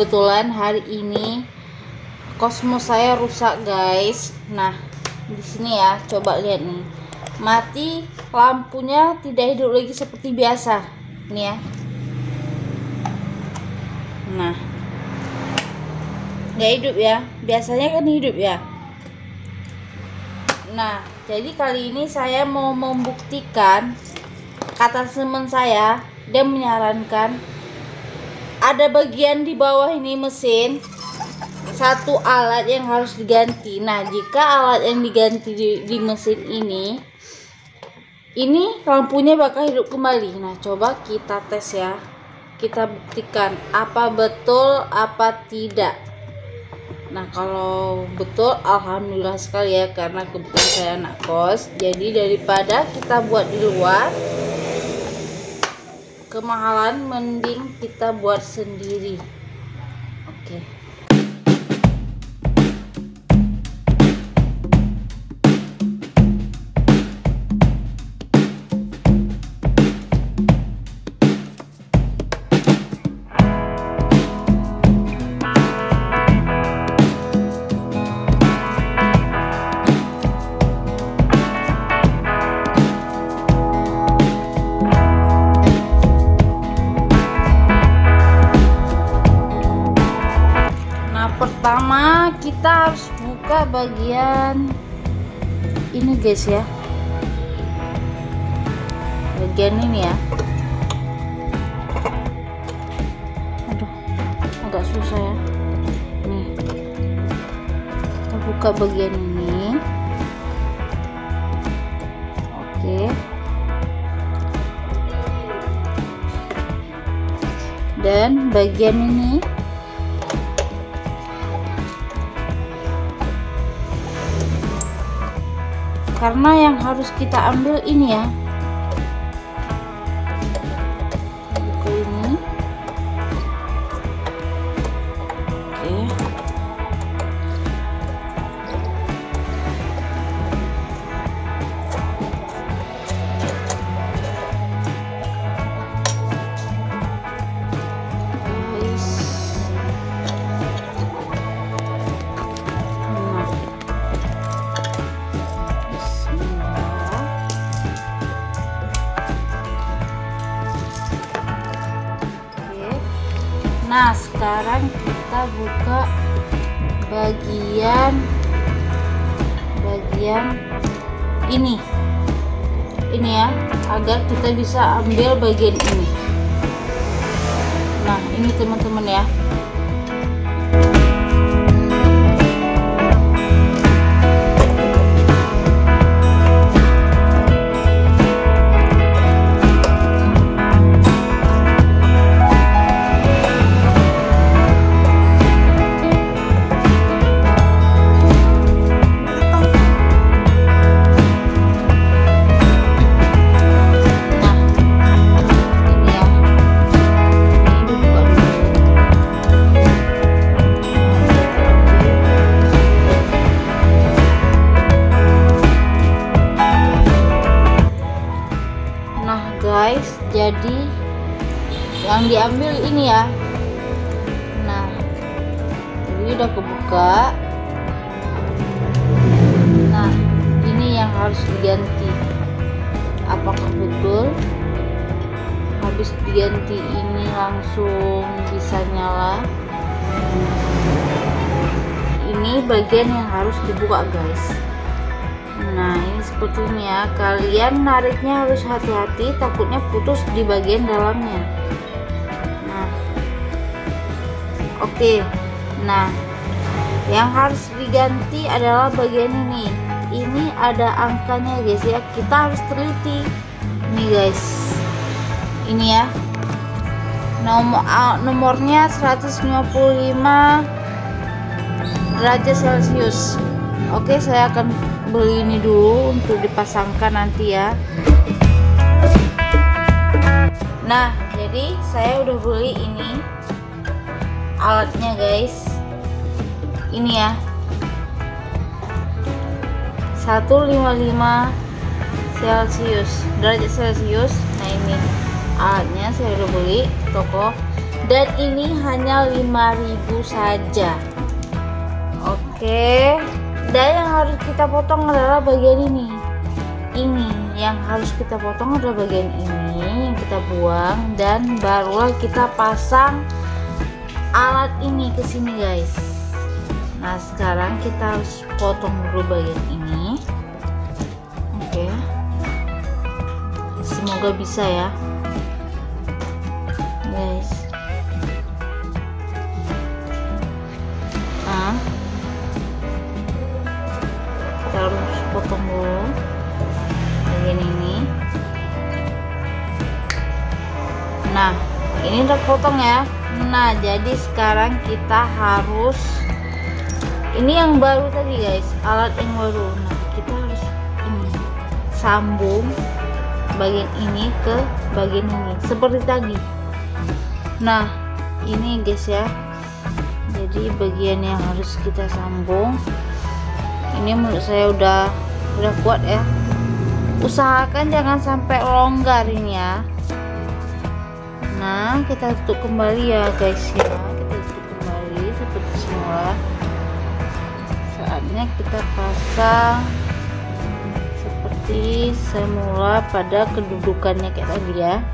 kebetulan hari ini kosmos saya rusak guys. Nah di sini ya coba lihat nih. Mati lampunya tidak hidup lagi seperti biasa. Nih ya. Nah. Nggak hidup ya. Biasanya kan hidup ya. Nah jadi kali ini saya mau membuktikan kata teman saya. Dia menyarankan ada bagian di bawah ini mesin. Satu alat yang harus diganti. Nah jika alat yang diganti di, di mesin ini ini lampunya bakal hidup kembali. Nah coba kita tes ya. Kita buktikan apa betul apa tidak. Nah kalau betul Alhamdulillah sekali ya karena kebetulan saya anak kos. Jadi daripada kita buat di luar kemahalan mending kita buat sendiri kita harus buka bagian ini guys ya. Bagian ini ya. Aduh agak susah ya. Nih. Kita buka bagian ini. Oke. Dan bagian ini karena yang harus kita ambil ini ya Nah, sekarang kita buka bagian bagian ini. Ini ya, agar kita bisa ambil bagian ini. Nah, ini teman-teman ya. Jadi yang diambil ini ya. Nah ini udah kebuka. Nah ini yang harus diganti. Apakah betul? Habis diganti ini langsung bisa nyala. Ini bagian yang harus dibuka guys nah ini seperti ini ya kalian nariknya harus hati-hati takutnya putus di bagian dalamnya. Nah. Oke. Okay. nah yang harus diganti adalah bagian ini. Ini ada angkanya guys ya. Kita harus teliti. Ini guys. Ini ya. Nomor nomornya 155 derajat celcius. Oke saya akan beli ini dulu untuk dipasangkan nanti ya. Nah jadi saya udah beli ini alatnya guys. Ini ya. 155 celcius derajat celcius nah ini alatnya saya udah beli toko. Dan ini hanya 5000 saja. Oke dan yang harus kita potong adalah bagian ini. Ini yang harus kita potong adalah bagian ini yang kita buang dan barulah kita pasang alat ini ke sini guys. Nah sekarang kita harus potong dulu bagian ini. Oke. Semoga bisa ya nah ini udah potong ya nah jadi sekarang kita harus ini yang baru tadi guys. Alat yang baru. Nah kita harus ini sambung bagian ini ke bagian ini. Seperti tadi. Nah ini guys ya. Jadi bagian yang harus kita sambung. Ini menurut saya udah udah kuat ya. Usahakan jangan sampai longgar ini ya nah kita tutup kembali ya guys ya. Kita tutup kembali seperti semula. Saatnya kita pasang seperti semula pada kedudukannya kayak tadi ya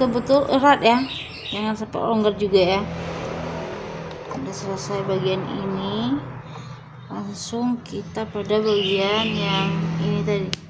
betul-betul erat ya. Jangan sampai longgar juga ya. Udah selesai bagian ini. Langsung kita pada bagian yang ini tadi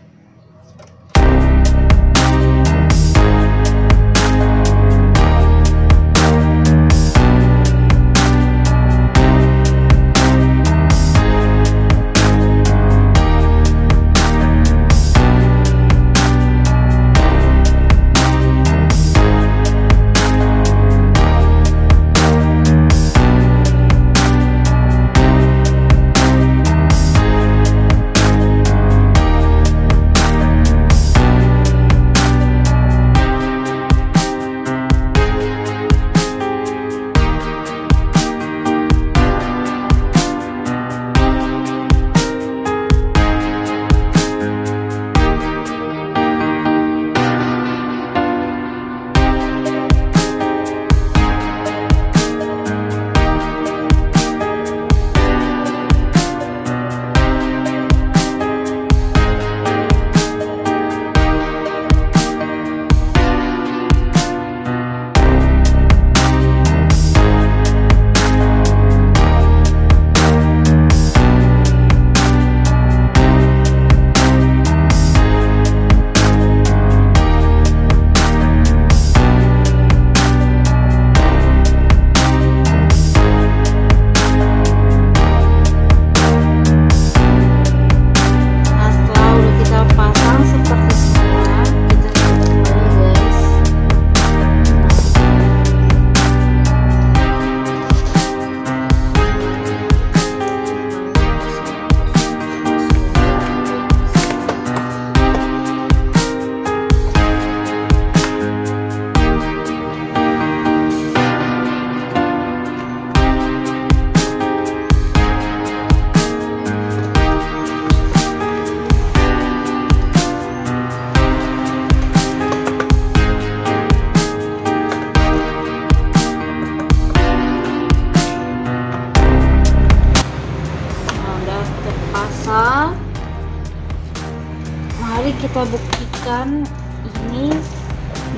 Mari kita buktikan ini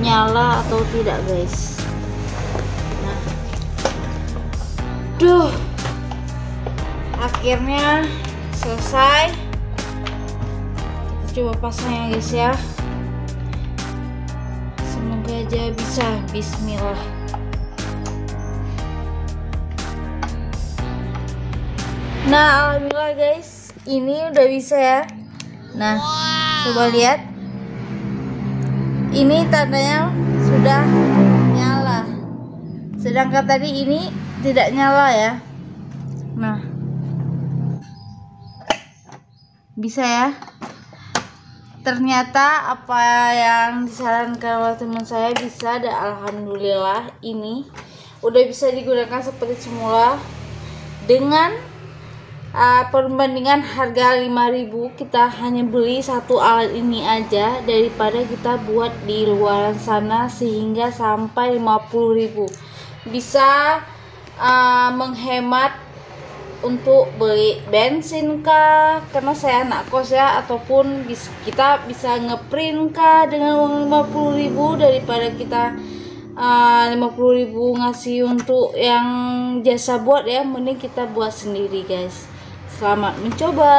nyala atau tidak guys. Nah. Duh. Akhirnya selesai. Coba pasang ya guys ya. Semoga aja bisa. Bismillah. Nah alhamdulillah guys. Ini udah bisa ya. Nah coba lihat. Ini tandanya sudah nyala. Sedangkan tadi ini tidak nyala ya. Nah. Bisa ya. Ternyata apa yang disarankan oleh teman saya bisa dan alhamdulillah ini udah bisa digunakan seperti semula dengan uh, perbandingan harga 5000 kita hanya beli satu alat ini aja daripada kita buat di luar sana sehingga sampai 50000 bisa uh, menghemat untuk beli bensin kah? Karena saya anak kos ya ataupun bis, kita bisa ngeprint kah dengan uang 50.000 daripada kita uh, 50.000 ngasih untuk yang jasa buat ya mending kita buat sendiri guys selamat mencoba